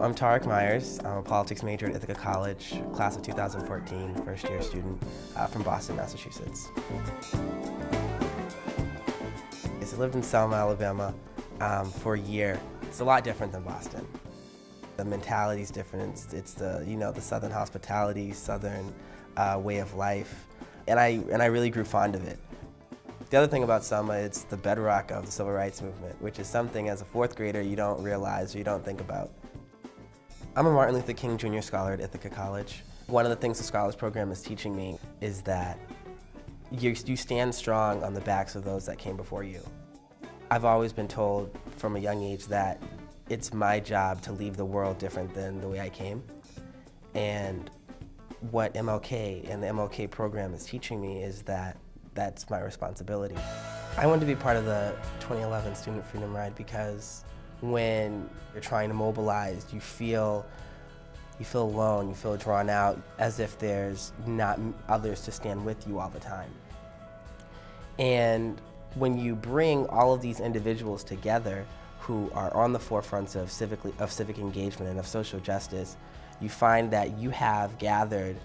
I'm Tariq Meyers. I'm a politics major at Ithaca College, class of 2014, first year student uh, from Boston, Massachusetts. I lived in Selma, Alabama um, for a year. It's a lot different than Boston. The mentality is different. It's, it's, the, you know, the southern hospitality, southern uh, way of life. And I, and I really grew fond of it. The other thing about Selma, it's the bedrock of the civil rights movement, which is something as a fourth grader you don't realize or you don't think about. I'm a Martin Luther King Jr. Scholar at Ithaca College. One of the things the Scholars Program is teaching me is that you, you stand strong on the backs of those that came before you. I've always been told from a young age that it's my job to leave the world different than the way I came. And what MLK and the MLK program is teaching me is that that's my responsibility. I wanted to be part of the 2011 Student Freedom Ride because when you're trying to mobilize, you feel you feel alone, you feel drawn out as if there's not others to stand with you all the time. And when you bring all of these individuals together who are on the forefronts of, civically, of civic engagement and of social justice, you find that you have gathered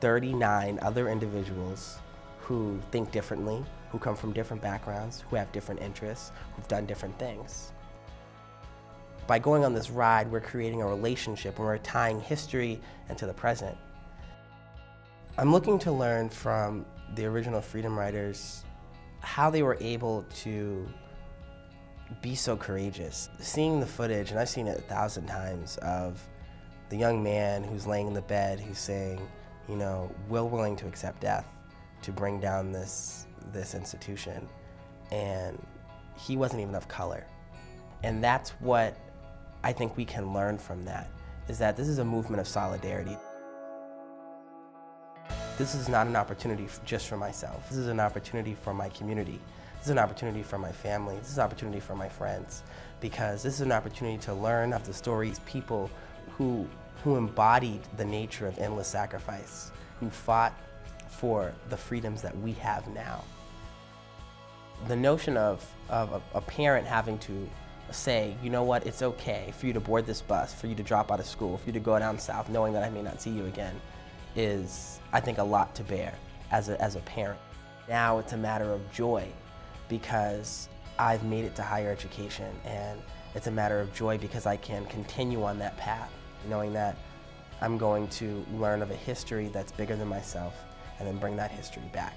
39 other individuals who think differently, who come from different backgrounds, who have different interests, who've done different things. By going on this ride, we're creating a relationship and we're tying history into the present. I'm looking to learn from the original Freedom Riders how they were able to be so courageous. Seeing the footage, and I've seen it a thousand times, of the young man who's laying in the bed who's saying, you know, we're willing to accept death to bring down this, this institution. And he wasn't even of color. And that's what I think we can learn from that is that this is a movement of solidarity. This is not an opportunity just for myself. This is an opportunity for my community. This is an opportunity for my family. This is an opportunity for my friends because this is an opportunity to learn of the stories, people who, who embodied the nature of endless sacrifice, who fought for the freedoms that we have now. The notion of, of a, a parent having to say, you know what, it's okay for you to board this bus, for you to drop out of school, for you to go down south knowing that I may not see you again, is, I think, a lot to bear as a, as a parent. Now it's a matter of joy because I've made it to higher education and it's a matter of joy because I can continue on that path, knowing that I'm going to learn of a history that's bigger than myself and then bring that history back.